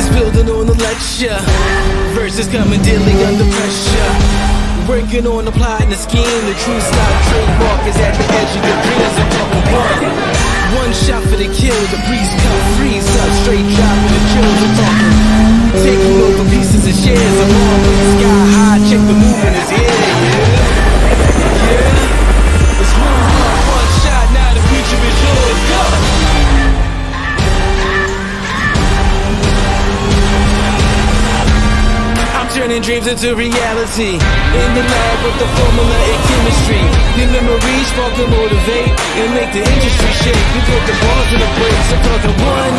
Is building on the lecture. Verses coming daily under pressure. Working on applying the scheme. The true style trademark is at the edge of your dreams. Turning dreams into reality. In the lab with the formula and chemistry. Your memories spark and motivate and make the industry shake. We put the balls in the brakes. I'm talking one,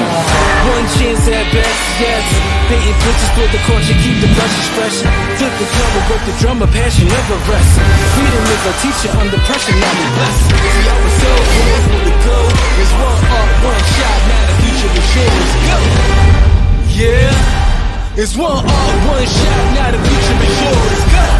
one chance at best. Yes, painting pictures for the culture, keep the brushes fresh. Flip the cover, work the drum, drummer, passion never rests. Freedom is a teacher under pressure, now we blessed. See, I was so born for the go. There's one art, one shot, now the future is yours. Go. It's one art, one shot, now the future is yours.